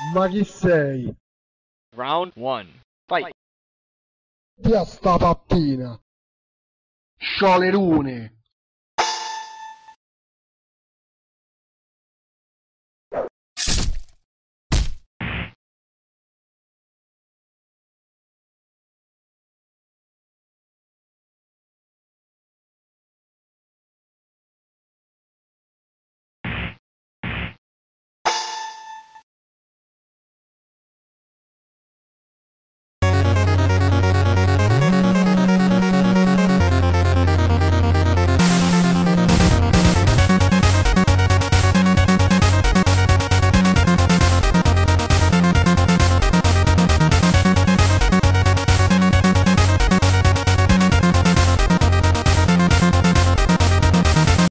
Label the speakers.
Speaker 1: Ma chi sei?
Speaker 2: Round 1. Fight.
Speaker 1: Via sta pappina! C'ho rune!